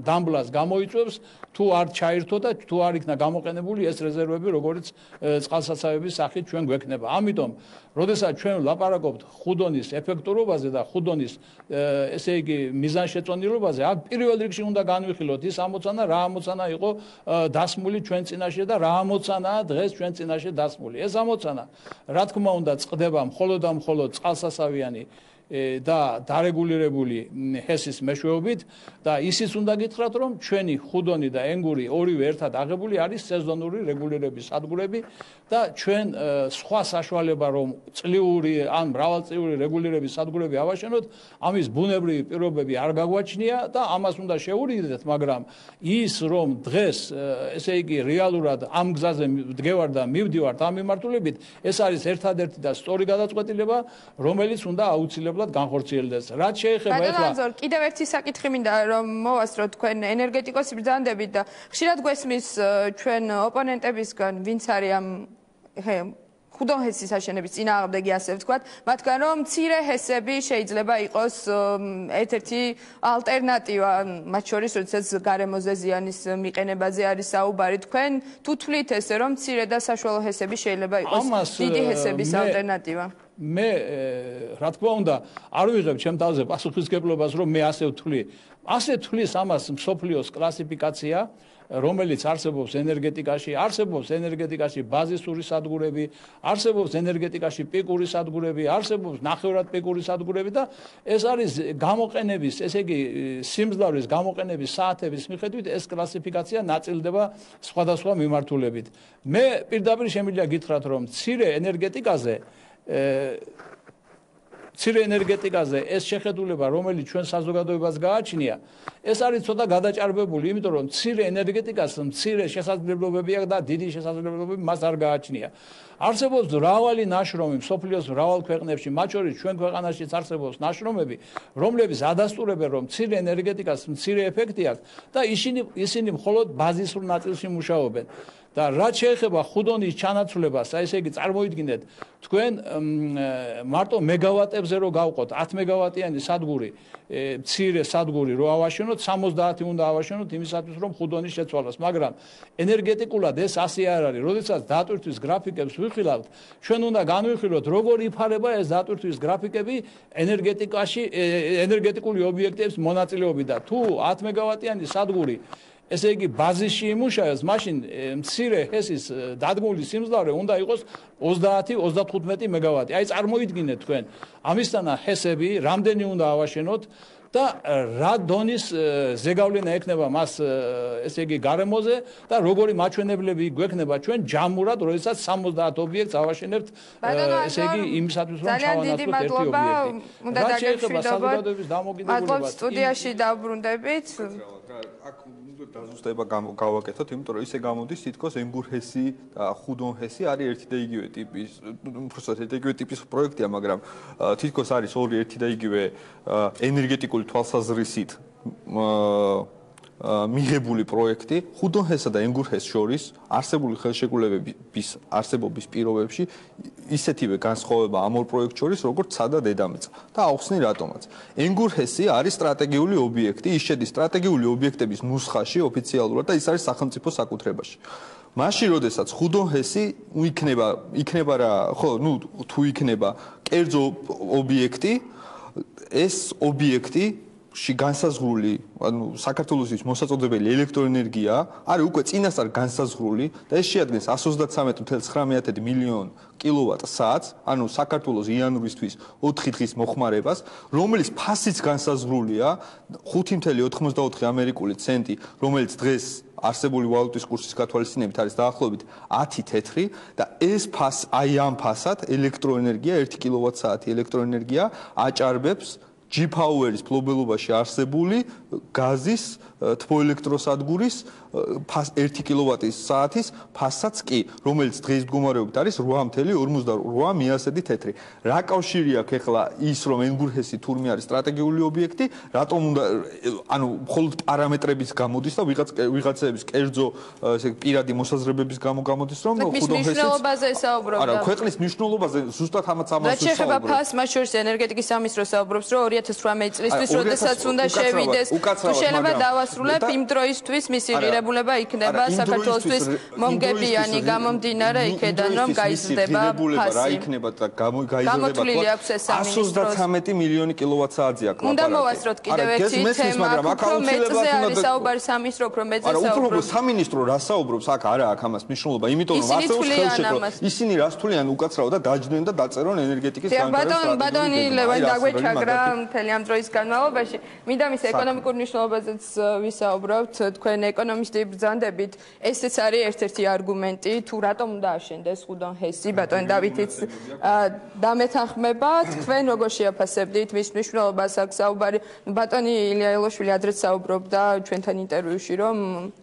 დამბლას გამოიწვევს, თუ არ ჩაირთო და თუ არ იქნა გამოყენებული ეს რეზერვები, როგორც წყალსაცავების სახით ჩვენ გვექნება. ამიტომ, როდესაც ჩვენ ლაპარაკობთ ხუდონის ეფექტურობაზე და ხუდონის ესე იგი მიზანშეწონილობაზე, აქ პირველ რიგში უნდა განვიხილოთ ის ამოცანა, რა ამოცანა იყო დასმული ჩვენ წინაშე და რა ამოცანაა დღეს ჩვენ წინაშე დასმული. ეს ამოცანა რა თქმა უნდა წდება მხოლოდ და მხოლოდ წყალსასავიანი და დარეგულირებული ჰესის მეშვეობით და ისიც უნდა გითხრათ რომ ჩვენი ხუდონი და ენგური ორივე ერთად აღებული არის სეზონური რეგულირების სადგურები და ჩვენ სხვა საშუალება რომ წლიური ან მრავალწლიური რეგულირების სადგურები ავაშენოთ ამის ბუნებრივი პირობები არ გაგვაჩნია და ამას უნდა შეურიდეთ მაგრამ ის რომ დღეს ესე იგი რეალურად ამ გზაზე დგევარ და მივდივართ ამ მიმართულებით ეს არის ერთადერთი და სწორი გადაწყვეტილება რომელიც უნდა აუცილებლად განხორციელდეს რაც შეეხება ახლა ბატონო კიდევ ერთი საკითხი მინდა რომ მოვასწრო თქვენ ენერგეტიკოსი ბრძანდებით და ხშირად გვესმის ჩვენ ოპონენტებისგან ვინც არის ამ ხე ხუდოჰესის აშენების წინააღმდეგი ასე ვთქვათ, მათგან რომ მცირე ჰესები შეიძლება იყოს ერთ-ერთი ალტერნატივა, მათ შორის როდესაც გარემოზე ზიანის მიყენებაზე არის საუბარი თქვენ, თუ თვლით ესე რომ მცირე და საშუალო ჰესები შეიძლება იყოს დიდი ჰესების ალტერნატივა? მე რა თქმა უნდა არ ვიღებ ჩემ თავზე პასუხისგებლობას რომ მე ასე ვთვლი. ასე თვლის ამას მსოფლიოს კლასიფიკაცია რომელიც არსებობს ენერგეტიკაში, არსებობს ენერგეტიკაში ბაზისური სადგურები, არსებობს ენერგეტიკაში პიკური სადგურები, არსებობს ნახევრად პიკური სადგურები და ეს არის გამოყენების, ესე იგი სიმძლავრის გამოყენების საათების მიხედვით ეს კლასიფიკაცია ნაწილდება სხვადასხვა მიმართულებით. მე პირდაპირ შემიძლია გითხრათ, რომ ცირე ენერგეტიკაზე ცირე ენერგეტიკაზე ეს შეხედულება, რომელიც ჩვენ საზოგადოებას გააჩნია, ეს არის ცოტა გადაჭარბებული, იმიტომ რომ ცირე ენერგეტიკას ცირე შესაძლებლობები აქვს და დიდი შესაძლებლობები მას არ გააჩნია. არსებობს მრავალი ნაშრომი სოფლიოს მრავალ ქვეყნებში, მათ შორის ჩვენ ქვეყანაშიც არსებობს ნაშრომები, რომლებიც ადასტურებენ, რომ ცირე ენერგეტიკას მცირე ეფექტი აქვს და ისინი ისინი მხოლოდ ბაზისურ ნაწილში მუშაობენ. და რაც შეეხება ხუდონის ჩანაცვლებას, აი ესე იგი წარმოიდგინეთ, თქვენ მარტო მეგავატებზე რო გავყოთ 10 მეგავატიანი სადგური, მცირე სადგური რო ავაშენოთ, 70 უნდა ავაშენოთ იმისათვის, რომ ხუდონის შეცვალოს, მაგრამ ენერგეტიკულად ეს ასე არ არის. როდესაც დატვირთვის გრაფიკებს ვიხილავთ, ჩვენ უნდა განვიხილოთ, როგორ იფარება ეს დატვირთვის გრაფიკები ენერგეტიკაში, ენერგეტიკული ობიექტების მონაწილეობით და თუ 10 მეგავატიანი სადგური ესე იგი ბაზისში იმუშავებს, მაშინ მცირე ჰესის დადგმული სიმძლავრე უნდა იყოს 30-35 მეგავატი. აი წარმოიდგინეთ თქვენ, ამისთანა ჰესები რამდენი უნდა ავაშენოთ და რა დონის ზეგავლენა ექნება მას ესე იგი გარემოზე და როგორი მაჩვენებლები გვექნება ჩვენ ჯამურად, როდესაც 70 ობიექტს ავაშენებთ ესე იგი იმისათვის რომ ჩავანაცვლოთ ერთი ობიექტი. უნდა დაგეშვიდობოთ. მადლობა სტუდიაში დაბრუნდებით. აქ უნდა დაზუსტება გავაკეთოთ, იმიტომ რომ ისე გამოდის თითქოს ემგურჰესი და ხუდონჰესი არის ერთი და იგივე ტიპის, უბრალოდ ერთი და იგივე ტიპის პროექტია, მაგრამ თითქოს არის ორი ერთი და იგივე ენერგეტიკული თვალსაზრისით მიღებული პროექტი ხუდონჰესა და ენგურჰეს შორის არსებული ხელშეკრულებების არსებობის პირობებში ისეთივე განსხვავება ამ ორ პროექტ შორის როგორც სადა დედამიწა და აუხსნი რატომაც. ენგურჰესი არის სტრატეგიული ობიექტი ის შედის სტრატეგიული ობიექტების ნუსხაში ოფიციალურად და ის არის სახელმწიფო საკუთრებაში. მაშინ როდესაც ხუდონჰესი იქნება იქნება რა ხო ნუ თუ იქნება კერძო ობიექტი ეს ობიექტი ში განსაზღვრული, ანუ საქართველოსის მოსაწოდებელი ელექტროენერგია არის უკვე წინასწარ განსაზღვრული და ეს შეადგენს 133.9 მილიონ კილოვატ-საათს, ანუ საქართველოს იანვრისთვის 4 დღის მოხმარებას, რომელიც ფასიც განსაზღვრულია 5.84 ამერიკული ცენტი, რომელიც დღეს არსებული ვალუტის კურსის გათვალისწინებით არის დაახლოებით 10 თეთრი და ეს ფას აი ამ ფასად ელექტროენერგია 1 კილოვატ-საათი ელექტროენერგია აჭარბებს G-Power-ის ფლობელობაში არსებული გაზის თბოელექტროსადგურის 1 კილოვატის საათის ფასსაც კი, რომელიც დღის მდგომარეობით არის 8.58 მიასედი თეთრი. რა კავშირი აქვს ახლა ის, რომ ენგურჰესი თურმე არის სტრატეგიული ობიექტი, რატომ უნდა ანუ მხოლოდ პარამეტრების გამოდის და ვიღაც ვიღაცების კერძო ესე პირადი მოსაზრებების გამო გამოდის, რომ ხუდონჰესიც მნიშვნელობაზე საუბრობ. არა, ქვეყნის მნიშვნელობაზე ზუსტად ამაც ამას ვსაუბრობ. რა შეიძლება ფას მას შორის ენერგეტიკის სამინისტროს საუბრობს, რომ 2018 წლისთვის, როდესაც უნდა შევიდეს, თუ შეიძლება დავასრულებ იმ დროისთვის მისი ღირებულება იქნება საქართველოსთვის მომგებიანი გამომდინარე იქედან რომ გაიზრდება ფასი. რა იქნება და გაიზრდება სამინისტროს 133 მილიონი კილოვატ-საათზე აქვს უნდა მოვასწროთ კიდევ ერთი თემა მაგრამ მეწზე არის საუბარი სამინისტრო უფრო მეწზე საუბრობს. არა უფრო სამინისტრო რა საუბრობს? აქ არა აქ ამას მნიშვნელობა იმიტომ რომ ასეულს ხელშეკრულება ისინი რას თვლიან? უკაცრავ და დაჯდნენ და დაწერონ ენერგეტიკის სტრატეგია. ბატონ ბატონი ლევან დაგვეჩაგრა მთელი ამ დროის განმავლობაში. მინდა მის ეკონომიკურ მნიშვნელობაზეც ვისაუბროთ თქვენ ეკონომისტი ბრძანდებით ესეც არის ერთ-ერთი არგუმენტი თუ რატომ უნდა აშენდეს ხუდონ ჰესი ბატონ დავითიც დამეთანხმება თქვენ როგორ შეაფასებდით მის მნიშვნელობას აქ საუბარი ბატონი ილია ელოშვილი ადრეც საუბრობდა ჩვენთან ინტერვიუში რომ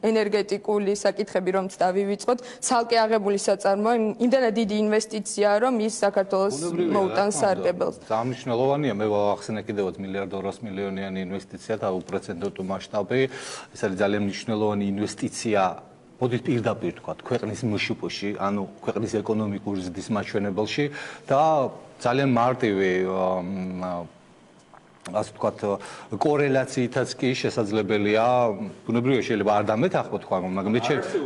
ენერგეტიკული საკითხები რომ დავივიწყოთ ცალკე აღებული საწარმო იმდენად დიდი ინვესტიციაა რომ ის საქართველოს მოუტანს სარგებელს სამნიშნელოვანია მე ვახსენე კიდევაც მილიარდ 200 მილიონიანი ინვესტიცია და უპრეცედენტო მასშტაბი ეს არის ძალიან მნიშვნელოვანი ინვესტიცია. მოდით პირდაპირ თქვა ქვეყნის მშპ-ში, ანუ ქვეყნის ეკონომიკური ზრდის მაჩვენებელში და ძალიან მარტივი ასე ვთქვათ კორელაციითაც კი შესაძლებელია. ბუნებრივია შეიძლება არ დამეთახო თქვა მაგრამ მე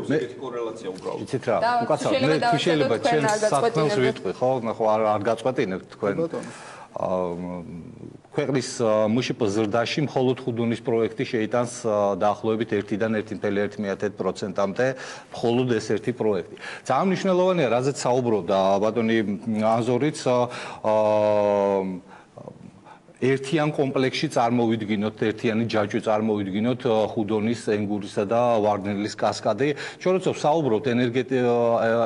მე კორელაცია უბრალოდ. იცით რა უკაცრავ მე თუ შეიძლება ჩვენ საქმეს ვიტყვი ხო? ნახო არ არ გაწყვეტინებთ თქვენ ქვეყნის მუშიპ ზრდაში მხოლოდ ხუდუნის პროექტი შეიტანს დაახლოებით 1-დან 1.1%-მდე მხოლოდ ეს ერთი პროექტი. ძალიან მნიშვნელოვანია, რაზეც საუბრობდა ბატონი ანზორიც აა ერთიან კომპლექსში წარმოვიდგინოთ, ერთიანი ჯაჭვი წარმოვიდგინოთ ხუდონის, ენგურისა და ვარდნელის კასკადი. ჩვენ როცა საუბრობთ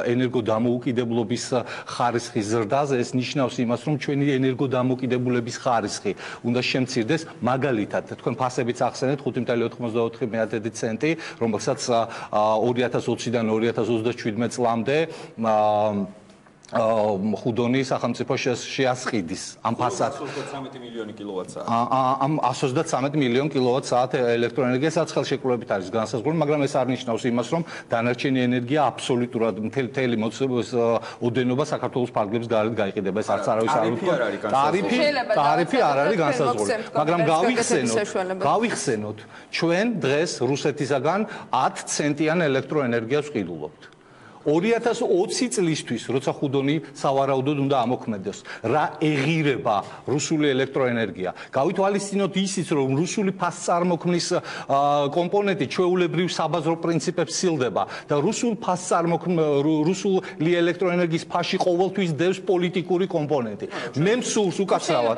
ენერგოდამოუკიდებლობის ხარისხის ზრდაზე, ეს ნიშნავს იმას, რომ ჩვენი ენერგოდამოუკიდებლობის ხარისხი უნდა შემცირდეს მაგალითად, თქვენ ფასებიც ახსენეთ 5.94 ცენტი, რომელსაც 2020-დან 2027 წლამდე აა ხუდონი სახელმწიფო შეასყიდის ამ ფასად 133 მილიონი კილოვატ-საათ. ამ 133 მილიონი კილოვატ-საათ ელექტროენერგია საცხელ შეკრულებით არის განსაზღვრული, მაგრამ ეს არ ნიშნავს იმას, რომ დანარჩენი ენერგია აბსოლუტურად მთელი მოცემის ოდენობა საქართველოს ფარგლებს გარეთ გაიყიდება. ეს არც არავის არ უთქვა. ტარიფი ტარიფი არ არის განსაზღვრული, მაგრამ გავიხსენოთ, გავიხსენოთ, ჩვენ დღეს რუსეთისაგან 10 ცენტიან ელექტროენერგიას ვყიდულობთ. 2020 წლისთვის, როცა ხუდონი სავარაუდოდ უნდა ამოქმედოს, რა ეღირება რუსული ელექტროენერგია. გავითვალისწინოთ ისიც, რომ რუსული ფასწარმოქმნის კომპონენტი ჩვეულებრივ საბაზრო პრინციპებს სილდება და რუსულ ფასწარმოქმნ რუსული ელექტროენერგიის ფასში ყოველთვის დევს პოლიტიკური კომპონენტი. მე მსურს უკაცრავად.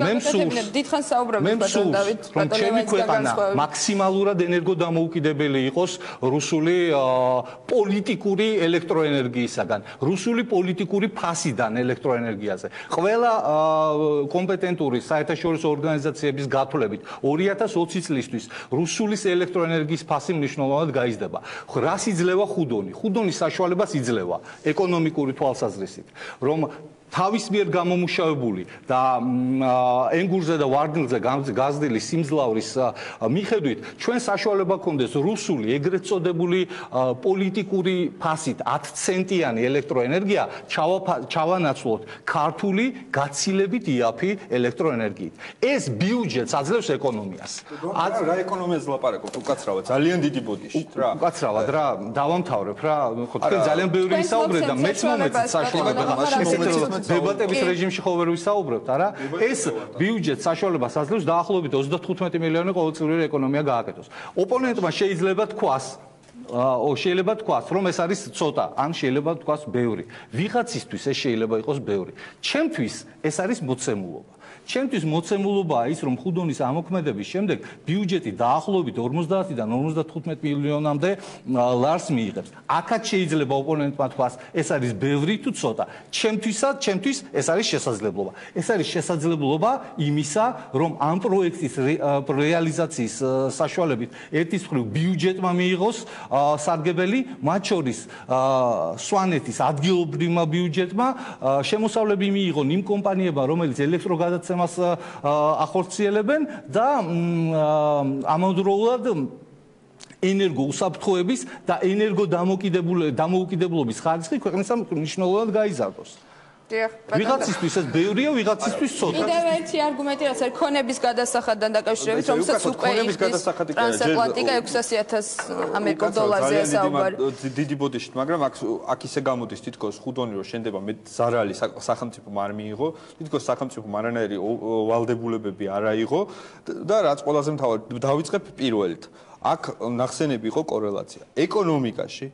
მე მსურს დიდხანს საუბრობთ ბატონ დავით რომ ჩემი ქვეყანა მაქსიმალურად ენერგოდამოუკიდებელი იყოს რუსული პოლიტიკური პოლიტიკური ელექტროენერგიისაგან, რუსული პოლიტიკური ფასიდან ელექტროენერგიაზე. ყველა კომპეტენტური საერთაშორისო ორგანიზაციების გათვლებით 2020 წლისთვის რუსულის ელექტროენერგიის ფასი მნიშვნელოვნად გაიზრდება. რას იძლევა ხუდონი? ხუდონი საშუალებას იძლევა ეკონომიკური თვალსაზრისით, რომ თავის მიერ გამომუშავებული და ენგურზე და ვარდნილზე გაზრდილი სიმძლავრის მიხედვით ჩვენ საშუალება გქონდეს რუსული ეგრეთ წოდებული პოლიტიკური ფასით 10 ცენტიანი ელექტროენერგია ჩავანაცვლოთ ქართული გაცილებით იაფი ელექტროენერგიით. ეს ბიუჯეტს აძლევს ეკონომიას. რა ეკონომიას ლაპარაკობთ უკაცრავად ძალიან დიდი ბოდიში რა. უკაცრავად რა დავამთავრებ რა ხო თქვენ ძალიან ბევრი ისაუბრეთ და მეც მომეწეთ საშუალება ესეთ დებატების რეჟიმში ხო ვერ ვისაუბრებთ, არა? ეს ბიუჯეტ საშუალებას აძლევს დაახლოებით 35 მილიონი ყოველწლიური ეკონომია გააკეთოს. ოპონენტმა შეიძლება თქვას ო შეიძლება თქვას რომ ეს არის ცოტა. ან შეიძლება თქვას ბევრი. ვიღაცისთვის ეს შეიძლება იყოს ბევრი. ჩემთვის ეს არის მოცემულობა ჩემთვის მოცემულობაა ის, რომ ხუდონის ამოქმედების შემდეგ ბიუჯეტი დაახლოებით 50-დან 55 მილიონამდე ლარს მიიღებს. აქაც შეიძლება ოპონენტმა თქვას, ეს არის ბევრი თუ ცოტა. ჩემთვისაც, ჩემთვის ეს არის შესაძლებლობა. ეს არის შესაძლებლობა იმისა, რომ ამ პროექტის რეალიზაციის საშუალებით ერთის მხრივ ბიუჯეტმა მიიღოს სარგებელი, მათ შორის სვანეთის ადგილობრივმა ბიუჯეტმა შემოსავლები მიიღონ იმ კომპანიებმა, რომელიც ელექტროგადაცემას ახორციელებენ და ამავდროულად ენერგო უსაფრთხოების და ენერგო დამოუკიდებლობის ხარისხი ქვეყნისა მნიშვნელოვნად გაიზარდოს. დიახ. ვიღაცისთვის ეს ბევრია, ვიღაცისთვის ცოტა. კიდევ ერთი არგუმენტი რაც არის ქონების გადასახადთან დაკავშირებით, რომელსაც უკვე ქონების გადასახადი ტრანსატლანტიკა 600000 ამერიკულ დოლარზეა საუბარი. დიდი ბოდიშით, მაგრამ აქ აქ ისე გამოდის თითქოს ხუდონი რომ შენდება მე ზარალი სახელმწიფო არ მიიღო, თითქოს სახელმწიფო მარანაერი ვალდებულებები არ აიღო და რაც ყველაზე მთავარი დავიწყებ პირველით. აქ ნახსენები იყო კორელაცია. ეკონომიკაში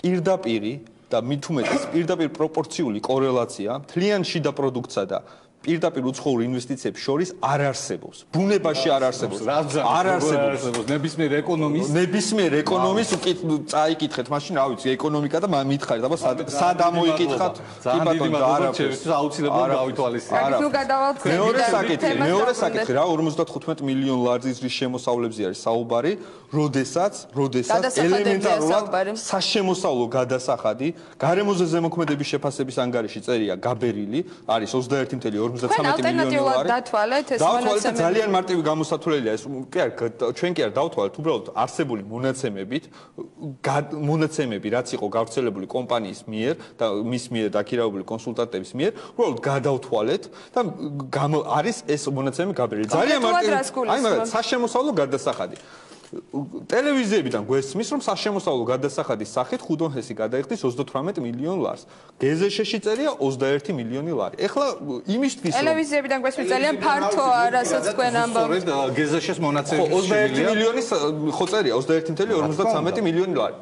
პირდაპირი და მით უმეტეს პირდაპირ პროპორციული კორელაცია თლიან შიდა პროდუქტსა და პირდაპირ უცხოურ ინვესტიციებს შორის არ არსებობს. ბუნებაში არ არსებობს. არ არსებობს. ნებისმიერ ეკონომის ნებისმიერ ეკონომის უკით წაიკითხეთ, მაშინ რა ვიცი, ეკონომიკა და მითხარით, აბა სად ამოიკითხათ? კი ბატონო, და არაფერს აუცილებლად გავითვალისწინებთ. აი, ნუ გადავალთ მეორე საკითხი, მეორე საკითხი რა 55 მილიონ ლარზის შემოსავლებზე არის საუბარი, როდესაც, როდესაც ელემენტარულად საშემოსავლო გადასახადი, გარემოზე ზემოქმედების შეფასების ანგარიში წერია გაბერილი, არის 21.2 53 მილიონი ლარი. დათვალეთ ეს მონაცემები. ძალიან მარტივი გამოსათვლელია ეს. კი არ ჩვენ კი არ დავთვალეთ, უბრალოდ არსებული მონაცემებით, მონაცემები რაც იყო გავრცელებული კომპანიის მიერ და მის მიერ დაქირავებული კონსულტანტების მიერ, უბრალოდ გადავთვალეთ და არის ეს მონაცემები გაბერილი. ძალიან მარტივი. აი მაგალითად, საშემოსავლო გადასახადი. ტელევიზიებიდან გვესმის, რომ საშემოსავლო გადასახადის სახით ხუდონჰესი გადაიხდის 38 მილიონ ლარს. გეზეშეში წერია 21 მილიონი ლარი. ეხლა იმისთვის ტელევიზიებიდან გვესმის ძალიან ფართოა, რასაც თქვენ ამბობთ. სწორედ გეზეშეს მონაცემები 21 მილიონი ხო წერია 21.53 მილიონი ლარი.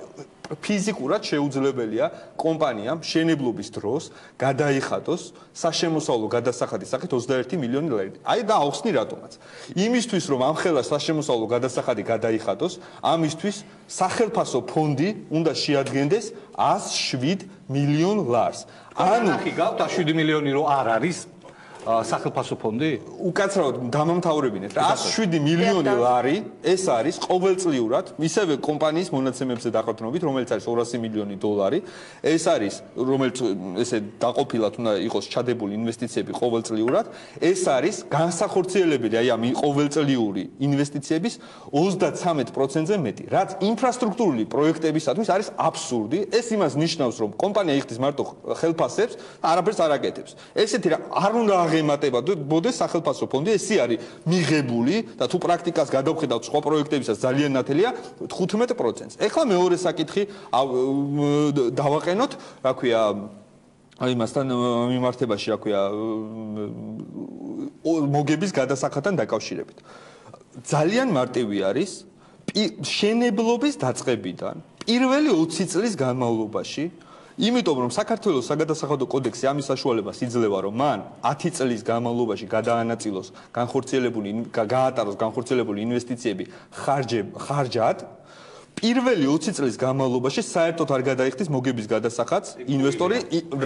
ფიზიკურად შეუძლებელია კომპანიამ შენებლობის დროს გადაიხადოს საშემოსავლო გადასახადის სახით 21 მილიონი ლარი. აი და აუხსნი რატომაც. იმისთვის რომ ამ ხელა საშემოსავლო გადასახადი გადაიხადოს, ამისთვის სახელფასო ფონდი უნდა შეადგენდეს 107 მილიონ ლარს. ანუ ხი გავთ 107 მილიონი რო არ არის სახელმწიფო ფონდი? უკაცრავად დამამთავრებინეთ. 107 მილიონი ლარი ეს არის ყოველწლიურად ისევე კომპანიის მონაცემებზე დაყრდნობით, რომელიც არის 200 მილიონი დოლარი. ეს არის რომელიც ესე დაყოფილად უნდა იყოს ჩადებული ინვესტიციები ყოველწლიურად. ეს არის განსახორციელებელი აი ამ ყოველწლიური ინვესტიციების 33%-ზე მეტი, რაც ინფრასტრუქტურული პროექტებისათვის არის აბსურდი. ეს იმას ნიშნავს, რომ კომპანია იხდის მარტო ხელფასებს, არაფერს არ აკეთებს. ესეთი რა არ უნდა აღემატება ბოდეს სახელმწიფო ფონდი ესი არის მიღებული და თუ პრაქტიკას გადავხედავთ სხვა პროექტებისას ძალიან ნათელია 15%-ს. ეხლა მეორე საკითხი დავაყენოთ, რა ქვია აი მასთან მიმართებაში რა ქვია მოგების გადასახადთან დაკავშირებით. ძალიან მარტივი არის შენებლობის დაწყებიდან პირველი 20 წლის განმავლობაში იმიტომ რომ საქართველოს საგადასახადო კოდექსი ამის საშუალებას იძლევა რომ მან 10 წლის განმავლობაში გადაანაწილოს განხორციელებული გაატაროს განხორციელებული ინვესტიციები ხარჯებ ხარჯად პირველი 20 წლის განმავლობაში საერთოდ არ გადაიხდის მოგების გადასახადს ინვესტორი.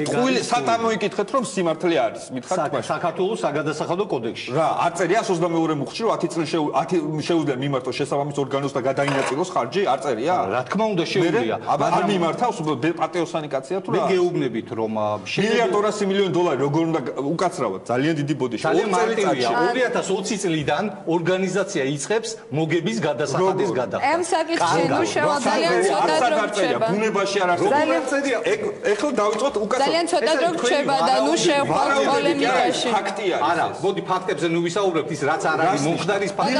ტყუილი სათამოიკითხეთ რომ სიმართლე არის? მითხართ თქვა საქართველოს საგადასახადო კოდექსში. რა არ წერია 22 მუხტში რომ 10 წლის 10 შეუძლია მიმართოს შესაბამის ორგანოს და გადაინაწილოს ხარჯი? არ წერია? რა თქმა უნდა შეუძლია. არ მიმართავს პატეოსანი კაცია თუ რა? მე გეუბნებით რომ მილიარდ 200 მილიონი დოლარი როგორ უნდა უკაცრავად? ძალიან დიდი ბოდიში. ძალიან მარტივია. 2020 წლიდან ორგანიზაცია იწყებს მოგების გადასახადის გადახდა. ამ საკითხში უშავა ძალიან ცოტა დრო რჩება. ბუნებაში არ არსებობს. ეხლა დავიწყოთ უკაცრავად. ძალიან ცოტა დრო რჩება და ნუ შევხვდით პოლემიკაში. ფაქტია. არა, მოდი ფაქტებზე ნუ ვისაუბრებთ ის რაც არ არის მომხდარის ფაქტი.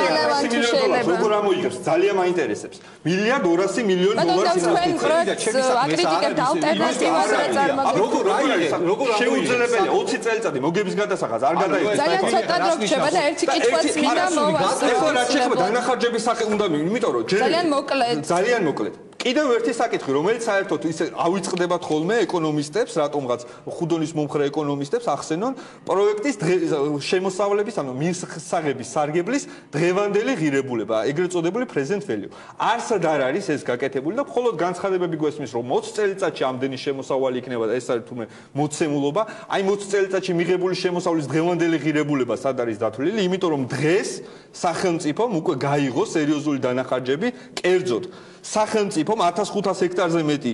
როგორ ამოიღებს? ძალიან მაინტერესებს. მილიარდ 200 მილიონი დოლარის ინვესტიცია. აკრიტიკებთ ალტერნატივას რა წარმოგიდგენთ. როგორ არის? როგორ შეუძლებელია 20 წელიწადი მოგების გადასახადს არ გადაიღეს. ძალიან ცოტა დრო რჩება და ერთი კითხვაც მინდა მოვასწრო. ეხლა რა შეიძლება დანახარჯების სახე უნდა მივი, იმიტომ რომ ძალიან მოკლედ ძალიან მოკლედ. კიდევ ერთი საკითხი, რომელიც საერთოდ ისე ავიწყდებათ ხოლმე ეკონომისტებს, რატომღაც ხუდონის მომხრე ეკონომისტებს ახსენონ პროექტის შემოსავლების, ანუ მისაღების სარგებლის დღევანდელი ღირებულება, ეგრეთ წოდებული present value. არსად არ არის ეს გაკეთებული და მხოლოდ განცხადებები გვესმის, რომ 20 წელიწადში ამდენი შემოსავალი იქნება და ეს არის თუმე მოცემულობა. აი 20 წელიწადში მიღებული შემოსავლის დღევანდელი ღირებულება სად არის დათვლილი? იმიტომ რომ დღეს სახელმწიფომ უკვე გაიღო სერიოზული დანახარჯები, კერძოდ სახელმწიფომ 1500 ჰექტარზე მეტი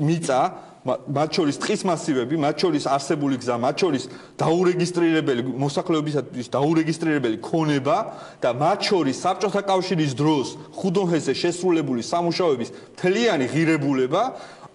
მიწა მათ შორის ტყის მასივები, მათ შორის არსებული გზა, მათ შორის დაურეგისტრირებელი მოსახლეობისათვის დაურეგისტრირებელი ქონება და მათ შორის საბჭოთა კავშირის დროს ხუდონჰესე შესრულებული სამუშაოების თლიანი ღირებულება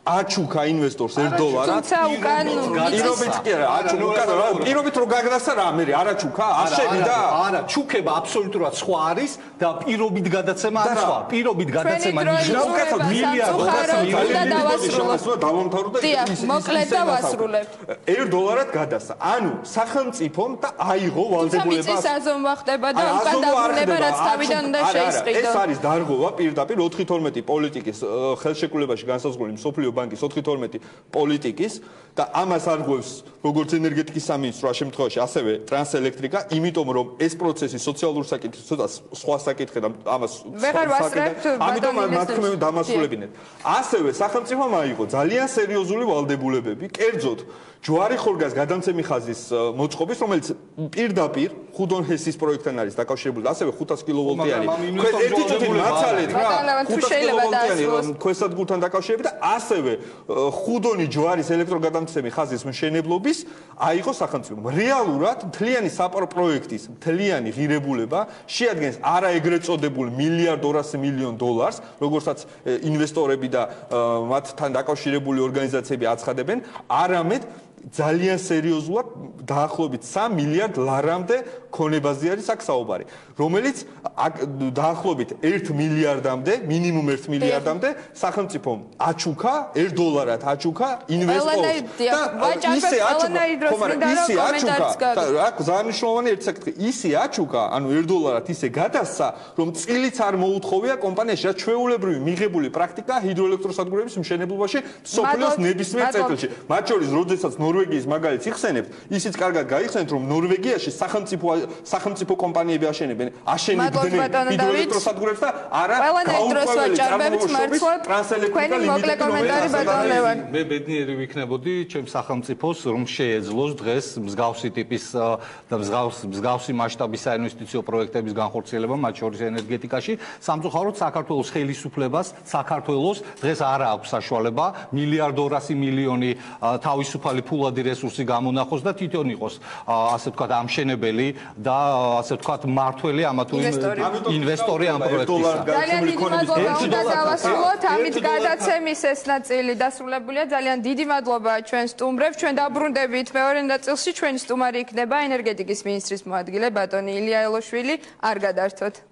აჩუკა ინვესტორს 1 დოლარად. თუმცა უკან პირობით კი არა, აჩუკა უკან რა, პირობით რო გაგდასა რა მე არაჩუკა, აშები და არა, ჩუქება აბსოლუტურად სხვა არის და პირობით გადაცემა არის სხვა. პირობით გადაცემა ნიშნავს უკაცო მილიარდ დოლარს და დავასრულებ. დავამთავრო და ის მოკლედ და ვასრულებ. 1 დოლარად გადასა. ანუ სახელმწიფომ და აიღო ვალდებულება. თუმცა ის აზომვა ხდება და უკან დაბრუნება რაც თავიდან უნდა შეისყიდო. ეს არის დარღვევა პირდაპირ 412 პოლიტიკის ხელშეკრულებაში განსაზღვრული მსოფლიო ბანკის 412 პოლიტიკის და ამას არღვევს როგორც ენერგეტიკის სამინისტრო ამ შემთხვევაში ასევე ტრანსელექტრიკა, იმიტომ რომ ეს პროცესი სოციალურ საკითხს ცოტა სხვა საკითხი და ამას ვეღარ ვასწრებთ ამიტომ მათქმები დამასრულებინეთ. ასევე სახელმწიფომ აიღო ძალიან სერიოზული ვალდებულებები, კერძოდ ჯვარი ხორგას გადამცემი ხაზის მოწყობის, რომელიც პირდაპირ ხუდონჰესის პროექტთან არის დაკავშირებული, ასევე 500 კილოვოლტიანი. ქვეს ერთი წუთი მაცალეთ რა. 500 კილოვოლტიანი ქვესადგურთან დაკავშირებით და ასევე ხუდონი ჯვარის ელექტროგადამცემი ხაზის მშენებლობის აიღო სახელმწიფომ. რეალურად მთლიანი საპროექტის მთლიანი ღირებულება შეადგენს არა ეგრეთ წოდებულ მილიარდ 200 მილიონ დოლარს, როგორცაც ინვესტორები და მათთან დაკავშირებული ორგანიზაციები აცხადებენ, არამედ ძალიან სერიოზულად დაახლოებით 3 მილიარდ ლარამდე ქონებაზე არის აქ საუბარი, რომელიც დაახლოებით 1 მილიარდამდე, მინიმუმ 1 მილიარდამდე სახელმწიფომ აჩუქა 1 დოლარად აჩუქა ინვესტორს და ისე აჩუქა, ხომ ისე აჩუქა. რა ძალიან მნიშვნელოვანი ერთი საკითხი, ისე აჩუქა, ანუ 1 დოლარად ისე გადასცა, რომ წილიც არ მოუთხოვია კომპანიაში, რაც ჩვეულებრივი მიღებული პრაქტიკა ჰიდროელექტროსადგურების მშენებლობაში სოფლიოს ნებისმიერ წელში. მათ შორის, როდესაც ნორვეგიის მაგალითს იხსენებთ, ისიც კარგად გაიხსენეთ, რომ ნორვეგიაში სახელმწიფო სახელმწიფო კომპანიები აშენებენ, აშენებდნენ ჰიდროელექტროსადგურებს და არა გაუკვებელი წარმოებებით ტრანსელექტრიკა ლიმიტები. მე ბედნიერი ვიქნებოდი ჩემ სახელმწიფოს, რომ შეეძლოს დღეს მსგავსი ტიპის და მსგავსი მსგავსი მასშტაბის საინვესტიციო პროექტების განხორციელება, მათ შორის ენერგეტიკაში, სამწუხაროდ საქართველოს ხელისუფლებას, საქართველოს დღეს არ აქვს საშუალება მილიარდ 200 მილიონი თავისუფალი ფულ ფულადი რესურსი გამონახოს და თვითონ იყოს ასე ვთქვათ ამშენებელი და ასე ვთქვათ მართველი ამა თუ ინვესტორი ამ პროექტისა. ძალიან დიდი მადლობა დავასრულოთ ამით გადაცემის ეს ნაწილი დასრულებულია. ძალიან დიდი მადლობა ჩვენ სტუმრებს. ჩვენ დაბრუნდებით მეორე ნაწილში ჩვენი სტუმარი იქნება ენერგეტიკის მინისტრის მოადგილე ბატონი ილია ელოშვილი. არ გადართოთ.